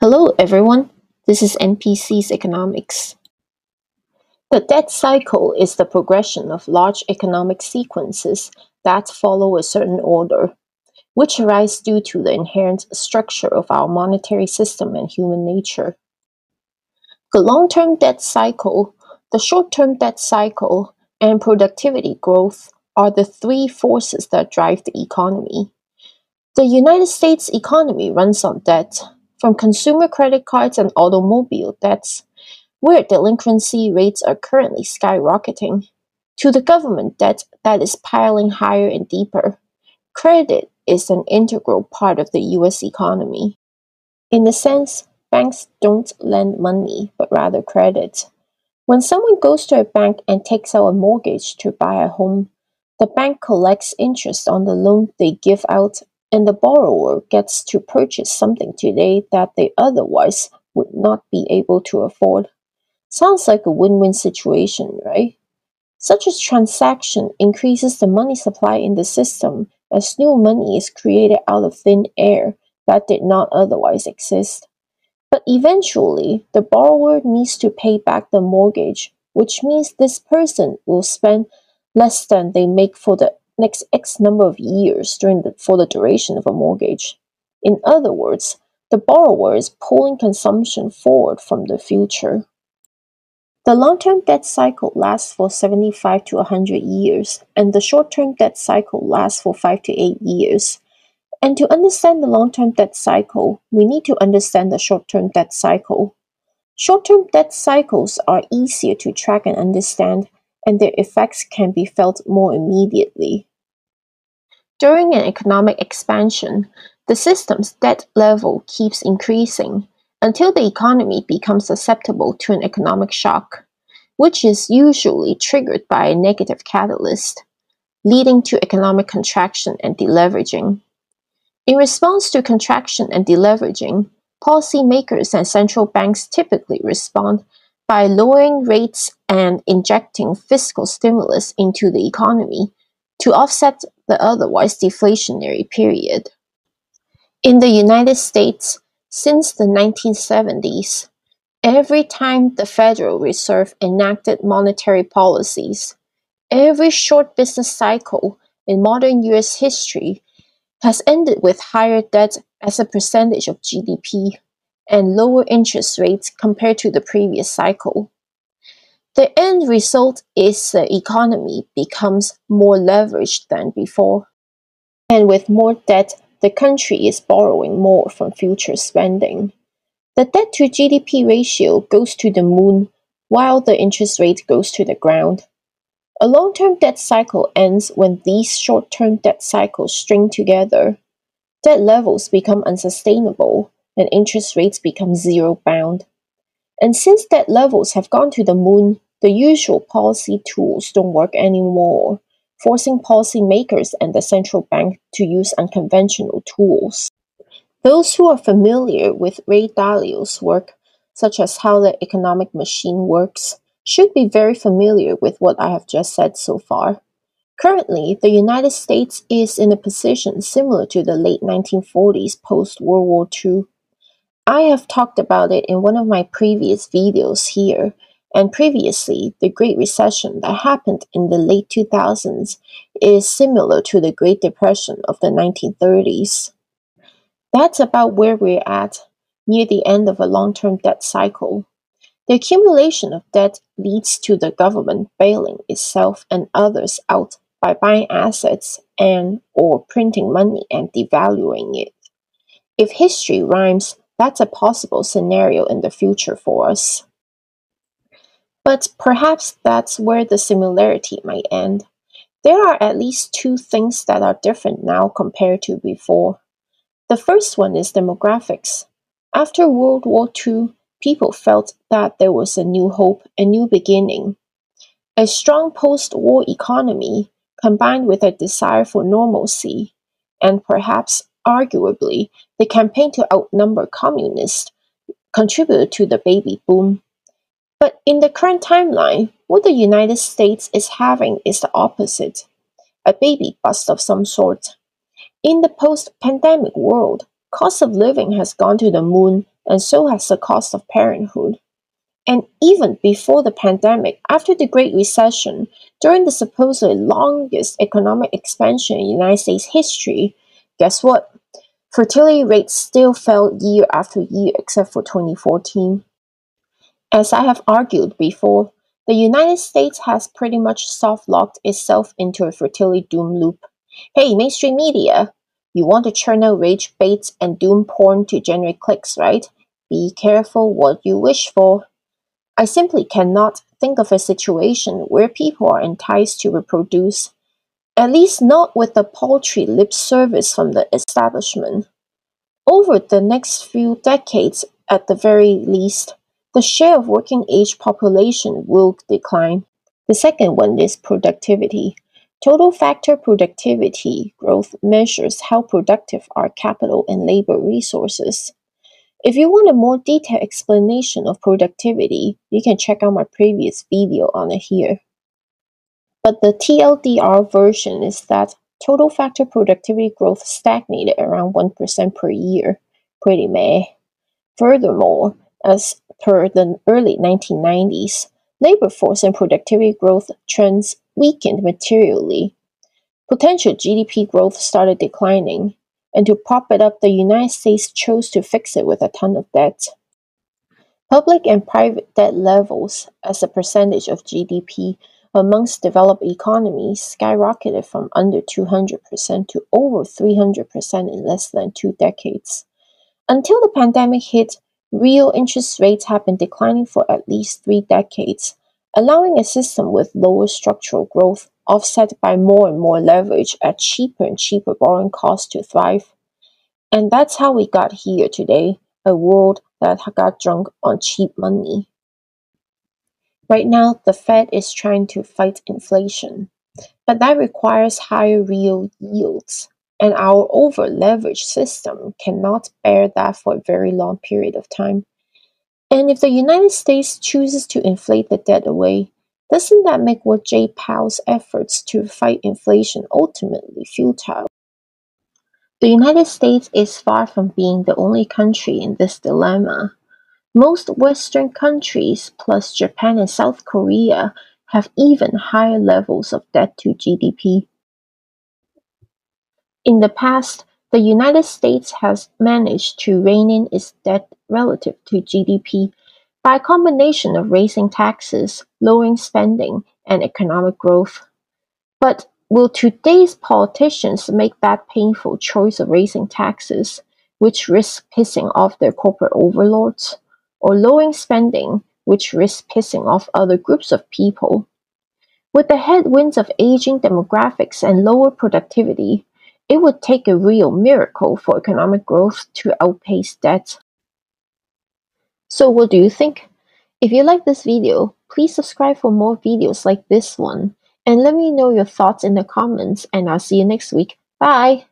Hello everyone, this is NPC's Economics. The debt cycle is the progression of large economic sequences that follow a certain order, which arise due to the inherent structure of our monetary system and human nature. The long-term debt cycle, the short-term debt cycle, and productivity growth are the three forces that drive the economy. The United States economy runs on debt, from consumer credit cards and automobile debts, where delinquency rates are currently skyrocketing, to the government debt that is piling higher and deeper. Credit is an integral part of the US economy. In a sense, banks don't lend money, but rather credit. When someone goes to a bank and takes out a mortgage to buy a home, the bank collects interest on the loan they give out and the borrower gets to purchase something today that they otherwise would not be able to afford. Sounds like a win-win situation, right? Such a transaction increases the money supply in the system as new money is created out of thin air that did not otherwise exist. But eventually, the borrower needs to pay back the mortgage, which means this person will spend less than they make for the next X number of years during the, for the duration of a mortgage. In other words, the borrower is pulling consumption forward from the future. The long-term debt cycle lasts for 75 to 100 years, and the short-term debt cycle lasts for 5 to 8 years. And to understand the long-term debt cycle, we need to understand the short-term debt cycle. Short-term debt cycles are easier to track and understand, and their effects can be felt more immediately. During an economic expansion, the system's debt level keeps increasing until the economy becomes susceptible to an economic shock, which is usually triggered by a negative catalyst, leading to economic contraction and deleveraging. In response to contraction and deleveraging, policymakers and central banks typically respond by lowering rates and injecting fiscal stimulus into the economy to offset the otherwise deflationary period. In the United States, since the 1970s, every time the Federal Reserve enacted monetary policies, every short business cycle in modern US history has ended with higher debt as a percentage of GDP and lower interest rates compared to the previous cycle. The end result is the economy becomes more leveraged than before. And with more debt, the country is borrowing more from future spending. The debt to GDP ratio goes to the moon while the interest rate goes to the ground. A long term debt cycle ends when these short term debt cycles string together. Debt levels become unsustainable and interest rates become zero bound. And since debt levels have gone to the moon, the usual policy tools don't work anymore, forcing policymakers and the central bank to use unconventional tools. Those who are familiar with Ray Dalio's work, such as how the economic machine works, should be very familiar with what I have just said so far. Currently, the United States is in a position similar to the late 1940s post World War II. I have talked about it in one of my previous videos here, and previously, the Great Recession that happened in the late 2000s is similar to the Great Depression of the 1930s. That's about where we're at, near the end of a long-term debt cycle. The accumulation of debt leads to the government bailing itself and others out by buying assets and or printing money and devaluing it. If history rhymes, that's a possible scenario in the future for us. But perhaps that's where the similarity might end. There are at least two things that are different now compared to before. The first one is demographics. After World War II, people felt that there was a new hope, a new beginning. A strong post war economy combined with a desire for normalcy, and perhaps arguably the campaign to outnumber communists, contributed to the baby boom. But in the current timeline, what the United States is having is the opposite a baby bust of some sort. In the post pandemic world, cost of living has gone to the moon and so has the cost of parenthood. And even before the pandemic, after the Great Recession, during the supposedly longest economic expansion in United States history, guess what? Fertility rates still fell year after year except for 2014. As I have argued before, the United States has pretty much soft locked itself into a fertility doom loop. Hey, mainstream media, you want to churn out rage baits and doom porn to generate clicks, right? Be careful what you wish for. I simply cannot think of a situation where people are enticed to reproduce, at least not with the paltry lip service from the establishment. Over the next few decades, at the very least, the share of working age population will decline. The second one is productivity. Total factor productivity growth measures how productive are capital and labor resources. If you want a more detailed explanation of productivity, you can check out my previous video on it here. But the TLDR version is that total factor productivity growth stagnated around 1% per year. Pretty meh. Furthermore, as per the early 1990s, labor force and productivity growth trends weakened materially. Potential GDP growth started declining, and to prop it up, the United States chose to fix it with a ton of debt. Public and private debt levels as a percentage of GDP amongst developed economies skyrocketed from under 200% to over 300% in less than two decades. Until the pandemic hit, real interest rates have been declining for at least three decades, allowing a system with lower structural growth offset by more and more leverage at cheaper and cheaper borrowing costs to thrive. And that's how we got here today, a world that got drunk on cheap money. Right now, the Fed is trying to fight inflation, but that requires higher real yields, and our over leveraged system cannot bear that for a very long period of time. And if the United States chooses to inflate the debt away, doesn't that make what Jay Powell's efforts to fight inflation ultimately futile? The United States is far from being the only country in this dilemma. Most Western countries, plus Japan and South Korea, have even higher levels of debt to GDP. In the past, the United States has managed to rein in its debt relative to GDP by a combination of raising taxes, lowering spending, and economic growth. But will today's politicians make that painful choice of raising taxes, which risk pissing off their corporate overlords, or lowering spending, which risks pissing off other groups of people? With the headwinds of aging demographics and lower productivity, it would take a real miracle for economic growth to outpace debt. So what do you think? If you like this video, please subscribe for more videos like this one and let me know your thoughts in the comments and I'll see you next week. Bye!